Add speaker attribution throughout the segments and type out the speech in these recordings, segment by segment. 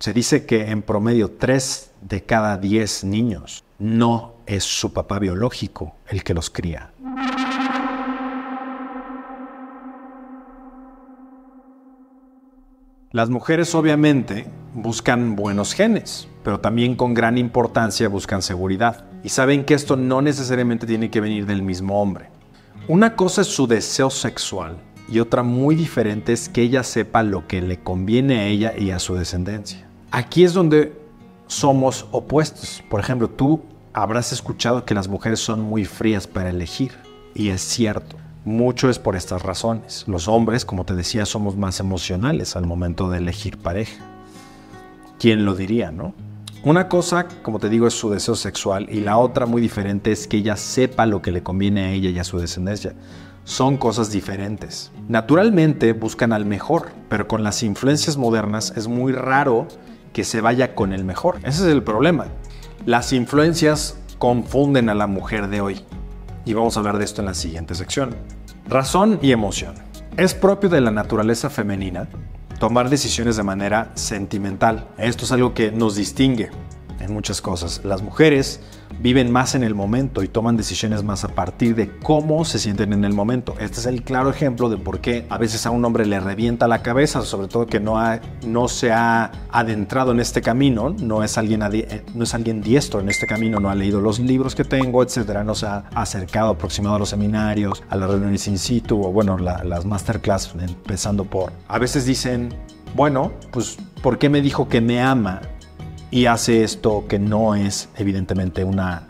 Speaker 1: Se dice que en promedio 3 de cada 10 niños no es su papá biológico el que los cría. Las mujeres obviamente buscan buenos genes, pero también con gran importancia buscan seguridad. Y saben que esto no necesariamente tiene que venir del mismo hombre. Una cosa es su deseo sexual y otra muy diferente es que ella sepa lo que le conviene a ella y a su descendencia. Aquí es donde somos opuestos. Por ejemplo, tú habrás escuchado que las mujeres son muy frías para elegir. Y es cierto. Mucho es por estas razones. Los hombres, como te decía, somos más emocionales al momento de elegir pareja. ¿Quién lo diría, no? Una cosa, como te digo, es su deseo sexual y la otra muy diferente es que ella sepa lo que le conviene a ella y a su descendencia. Son cosas diferentes. Naturalmente buscan al mejor, pero con las influencias modernas es muy raro que se vaya con el mejor. Ese es el problema. Las influencias confunden a la mujer de hoy y vamos a hablar de esto en la siguiente sección. Razón y emoción. Es propio de la naturaleza femenina tomar decisiones de manera sentimental. Esto es algo que nos distingue en muchas cosas. Las mujeres viven más en el momento y toman decisiones más a partir de cómo se sienten en el momento. Este es el claro ejemplo de por qué a veces a un hombre le revienta la cabeza, sobre todo que no, ha, no se ha adentrado en este camino, no es, alguien no es alguien diestro en este camino, no ha leído los libros que tengo, etcétera, no se ha acercado, aproximado a los seminarios, a las reuniones in situ o bueno, las masterclass, empezando por. A veces dicen, bueno, pues, ¿por qué me dijo que me ama? Y hace esto que no es evidentemente una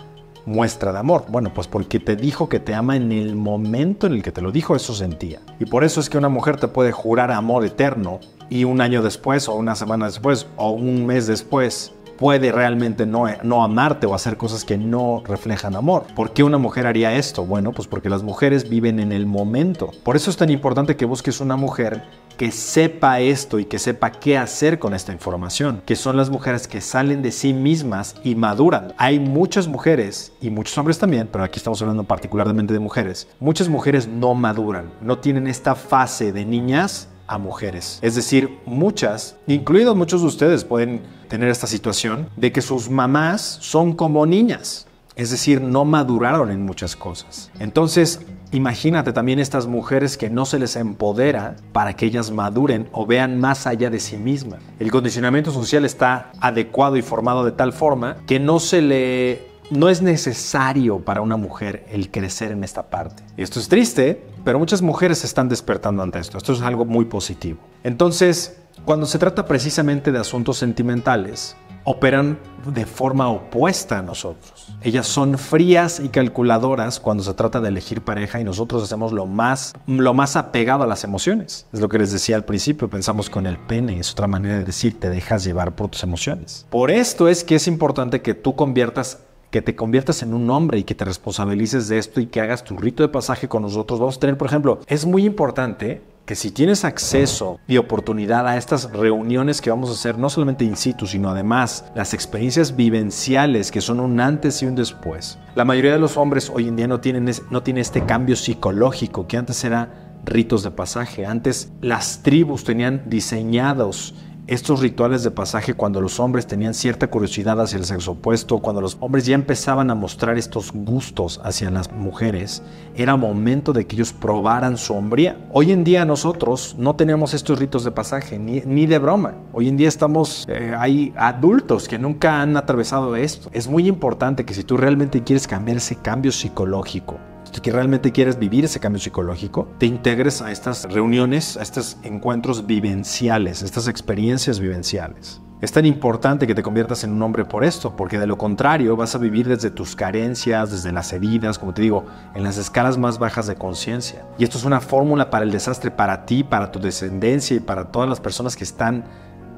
Speaker 1: muestra de amor. Bueno, pues porque te dijo que te ama en el momento en el que te lo dijo, eso sentía. Y por eso es que una mujer te puede jurar amor eterno y un año después o una semana después o un mes después puede realmente no, no amarte o hacer cosas que no reflejan amor. ¿Por qué una mujer haría esto? Bueno, pues porque las mujeres viven en el momento. Por eso es tan importante que busques una mujer que sepa esto y que sepa qué hacer con esta información, que son las mujeres que salen de sí mismas y maduran. Hay muchas mujeres y muchos hombres también, pero aquí estamos hablando particularmente de mujeres. Muchas mujeres no maduran, no tienen esta fase de niñas a mujeres. Es decir, muchas, incluidos muchos de ustedes, pueden tener esta situación de que sus mamás son como niñas. Es decir, no maduraron en muchas cosas. Entonces, imagínate también estas mujeres que no se les empodera para que ellas maduren o vean más allá de sí mismas. El condicionamiento social está adecuado y formado de tal forma que no se le no es necesario para una mujer el crecer en esta parte. Esto es triste, pero muchas mujeres se están despertando ante esto. Esto es algo muy positivo. Entonces, cuando se trata precisamente de asuntos sentimentales, operan de forma opuesta a nosotros. Ellas son frías y calculadoras cuando se trata de elegir pareja y nosotros hacemos lo más, lo más apegado a las emociones. Es lo que les decía al principio, pensamos con el pene, es otra manera de decir te dejas llevar por tus emociones. Por esto es que es importante que tú conviertas que te conviertas en un hombre y que te responsabilices de esto y que hagas tu rito de pasaje con nosotros. Vamos a tener, por ejemplo, es muy importante que si tienes acceso y oportunidad a estas reuniones que vamos a hacer, no solamente in situ, sino además las experiencias vivenciales que son un antes y un después. La mayoría de los hombres hoy en día no tienen, no tiene este cambio psicológico que antes era ritos de pasaje. Antes las tribus tenían diseñados estos rituales de pasaje cuando los hombres tenían cierta curiosidad hacia el sexo opuesto, cuando los hombres ya empezaban a mostrar estos gustos hacia las mujeres, era momento de que ellos probaran su hombría. Hoy en día nosotros no tenemos estos ritos de pasaje, ni, de broma. Hoy en día estamos, eh, hay adultos que nunca han atravesado esto. Es muy importante que si tú realmente quieres cambiar ese cambio psicológico, que realmente quieres vivir ese cambio psicológico, te integres a estas reuniones, a estos encuentros vivenciales, estas experiencias vivenciales. Es tan importante que te conviertas en un hombre por esto, porque de lo contrario vas a vivir desde tus carencias, desde las heridas, como te digo, en las escalas más bajas de conciencia. Y esto es una fórmula para el desastre para ti, para tu descendencia y para todas las personas que están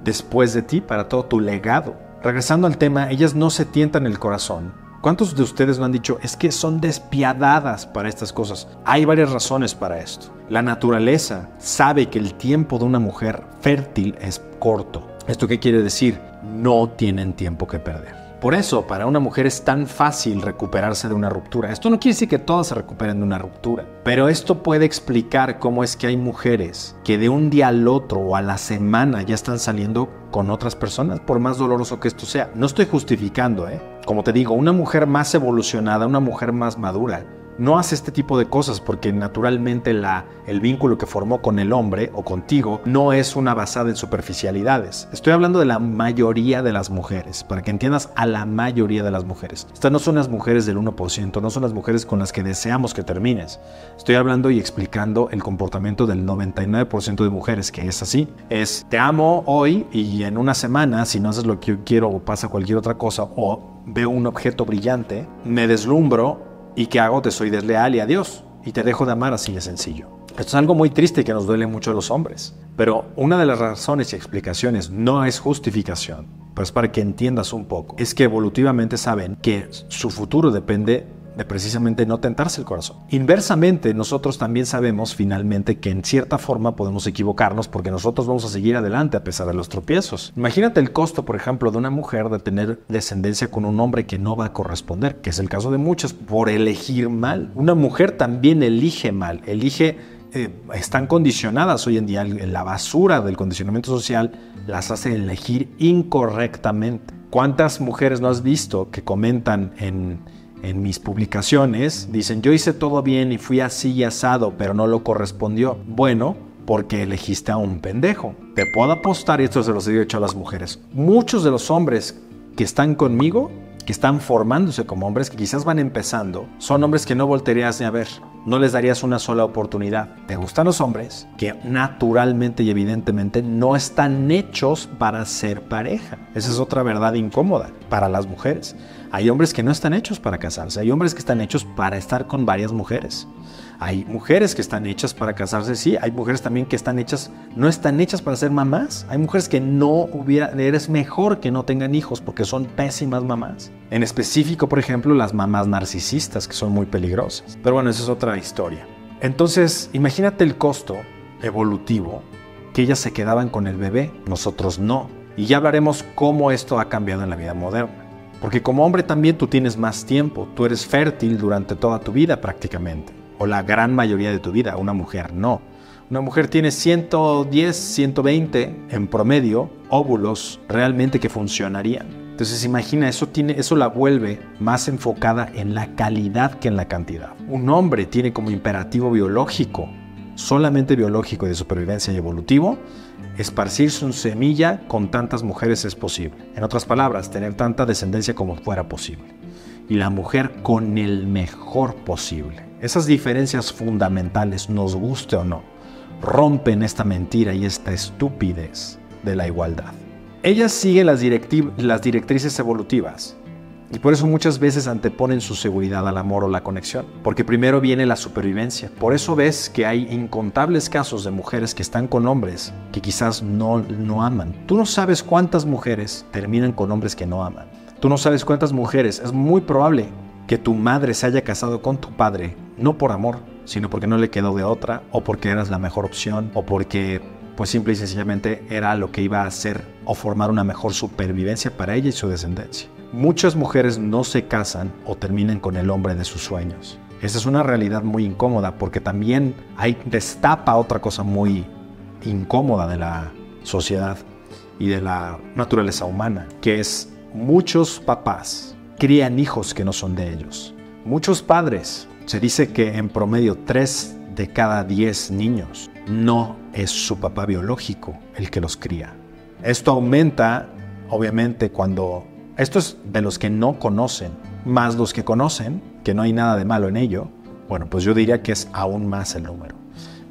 Speaker 1: después de ti, para todo tu legado. Regresando al tema, ellas no se tientan el corazón, ¿Cuántos de ustedes me han dicho es que son despiadadas para estas cosas? Hay varias razones para esto. La naturaleza sabe que el tiempo de una mujer fértil es corto. ¿Esto qué quiere decir? No tienen tiempo que perder. Por eso, para una mujer es tan fácil recuperarse de una ruptura. Esto no quiere decir que todas se recuperen de una ruptura, pero esto puede explicar cómo es que hay mujeres que de un día al otro o a la semana ya están saliendo con otras personas, por más doloroso que esto sea. No estoy justificando, ¿eh? Como te digo, una mujer más evolucionada, una mujer más madura, no hace este tipo de cosas porque naturalmente la, el vínculo que formó con el hombre o contigo no es una basada en superficialidades. Estoy hablando de la mayoría de las mujeres, para que entiendas a la mayoría de las mujeres. Estas no son las mujeres del 1%, no son las mujeres con las que deseamos que termines. Estoy hablando y explicando el comportamiento del 99% de mujeres, que es así. Es te amo hoy y en una semana, si no haces lo que yo quiero o pasa cualquier otra cosa, o veo un objeto brillante, me deslumbro ¿Y qué hago? Te soy desleal y adiós. Y te dejo de amar así de sencillo. Esto es algo muy triste que nos duele mucho a los hombres. Pero una de las razones y explicaciones no es justificación, pero es para que entiendas un poco. Es que evolutivamente saben que su futuro depende de precisamente no tentarse el corazón. Inversamente, nosotros también sabemos finalmente que en cierta forma podemos equivocarnos porque nosotros vamos a seguir adelante a pesar de los tropiezos. Imagínate el costo, por ejemplo, de una mujer de tener descendencia con un hombre que no va a corresponder, que es el caso de muchas, por elegir mal. Una mujer también elige mal, elige eh, están condicionadas hoy en día, la basura del condicionamiento social las hace elegir incorrectamente. ¿Cuántas mujeres no has visto que comentan en, en mis publicaciones, dicen, yo hice todo bien y fui así y asado, pero no lo correspondió. Bueno, porque elegiste a un pendejo. Te puedo apostar, y esto se los he dicho a las mujeres, muchos de los hombres que están conmigo, que están formándose como hombres, que quizás van empezando, son hombres que no voltearías ni a ver, no les darías una sola oportunidad. ¿Te gustan los hombres? Que naturalmente y evidentemente no están hechos para ser pareja. Esa es otra verdad incómoda para las mujeres. Hay hombres que no están hechos para casarse, hay hombres que están hechos para estar con varias mujeres. Hay mujeres que están hechas para casarse, sí, hay mujeres también que están hechas, no están hechas para ser mamás. Hay mujeres que no hubiera, eres mejor que no tengan hijos porque son pésimas mamás. En específico, por ejemplo, las mamás narcisistas que son muy peligrosas. Pero bueno, esa es otra historia. Entonces, imagínate el costo evolutivo que ellas se quedaban con el bebé, nosotros no. Y ya hablaremos cómo esto ha cambiado en la vida moderna. Porque como hombre también tú tienes más tiempo, tú eres fértil durante toda tu vida prácticamente, o la gran mayoría de tu vida, una mujer no. Una mujer tiene 110, 120 en promedio óvulos realmente que funcionarían. Entonces imagina, eso, tiene, eso la vuelve más enfocada en la calidad que en la cantidad. Un hombre tiene como imperativo biológico, solamente biológico de supervivencia y evolutivo, esparcir su semilla con tantas mujeres es posible. En otras palabras, tener tanta descendencia como fuera posible. Y la mujer con el mejor posible. Esas diferencias fundamentales, nos guste o no, rompen esta mentira y esta estupidez de la igualdad. Ellas siguen las, las directrices evolutivas, y por eso muchas veces anteponen su seguridad al amor o la conexión, porque primero viene la supervivencia. Por eso ves que hay incontables casos de mujeres que están con hombres que quizás no, no aman. Tú no sabes cuántas mujeres terminan con hombres que no aman. Tú no sabes cuántas mujeres. Es muy probable que tu madre se haya casado con tu padre, no por amor, sino porque no le quedó de otra, o porque eras la mejor opción, o porque pues simple y sencillamente era lo que iba a hacer o formar una mejor supervivencia para ella y su descendencia. Muchas mujeres no se casan o terminan con el hombre de sus sueños. Esa es una realidad muy incómoda porque también hay, destapa otra cosa muy incómoda de la sociedad y de la naturaleza humana, que es muchos papás crían hijos que no son de ellos. Muchos padres, se dice que en promedio 3 de cada 10 niños no es su papá biológico el que los cría. Esto aumenta, obviamente, cuando esto es de los que no conocen, más los que conocen, que no hay nada de malo en ello, bueno, pues yo diría que es aún más el número.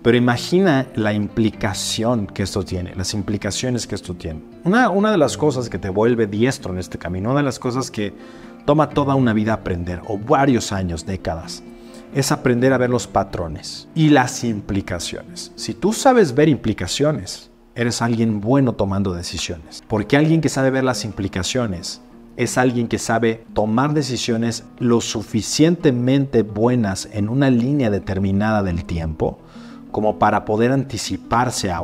Speaker 1: Pero imagina la implicación que esto tiene, las implicaciones que esto tiene. Una, una de las cosas que te vuelve diestro en este camino, una de las cosas que toma toda una vida aprender, o varios años, décadas, es aprender a ver los patrones y las implicaciones. Si tú sabes ver implicaciones, eres alguien bueno tomando decisiones. Porque alguien que sabe ver las implicaciones es alguien que sabe tomar decisiones lo suficientemente buenas en una línea determinada del tiempo como para poder anticiparse a,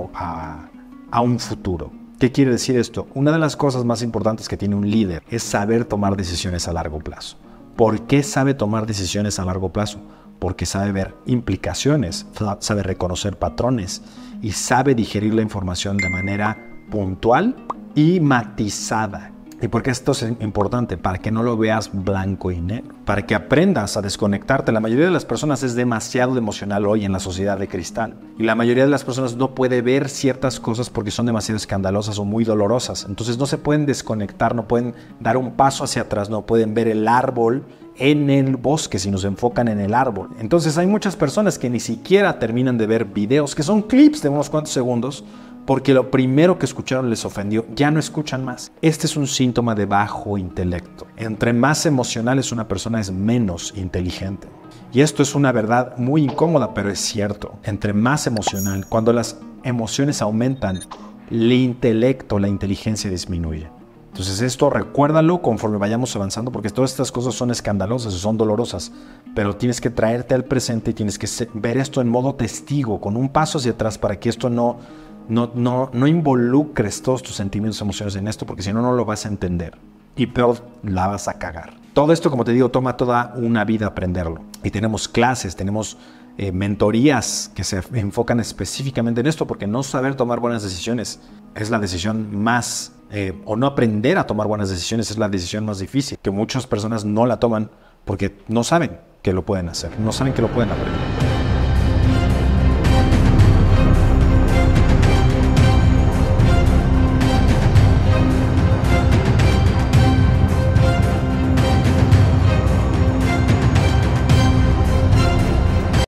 Speaker 1: un futuro. ¿Qué quiere decir esto? Una de las cosas más importantes que tiene un líder es saber tomar decisiones a largo plazo. ¿Por qué sabe tomar decisiones a largo plazo? Porque sabe ver implicaciones, sabe reconocer patrones y sabe digerir la información de manera puntual y matizada. ¿Y por qué esto es importante? Para que no lo veas blanco y negro, para que aprendas a desconectarte. La mayoría de las personas es demasiado emocional hoy en la sociedad de cristal. Y la mayoría de las personas no puede ver ciertas cosas porque son demasiado escandalosas o muy dolorosas. Entonces no se pueden desconectar, no pueden dar un paso hacia atrás, no pueden ver el árbol en el bosque si nos enfocan en el árbol. Entonces hay muchas personas que ni siquiera terminan de ver videos, que son clips de unos cuantos segundos, porque lo primero que escucharon les ofendió, ya no escuchan más. Este es un síntoma de bajo intelecto. Entre más emocional es una persona es menos inteligente. Y esto es una verdad muy incómoda, pero es cierto. Entre más emocional, cuando las emociones aumentan, el intelecto, la inteligencia disminuye. Entonces esto recuérdalo conforme vayamos avanzando porque todas estas cosas son escandalosas y son dolorosas, pero tienes que traerte al presente y tienes que ver esto en modo testigo, con un paso hacia atrás para que esto no no, no, no involucres todos tus sentimientos emociones en esto porque si no, no lo vas a entender. Y peor, la vas a cagar. Todo esto, como te digo, toma toda una vida aprenderlo. Y tenemos clases, tenemos eh, mentorías que se enfocan específicamente en esto porque no saber tomar buenas decisiones es la decisión más, eh, o no aprender a tomar buenas decisiones es la decisión más difícil, que muchas personas no la toman porque no saben que lo pueden hacer, no saben que lo pueden aprender.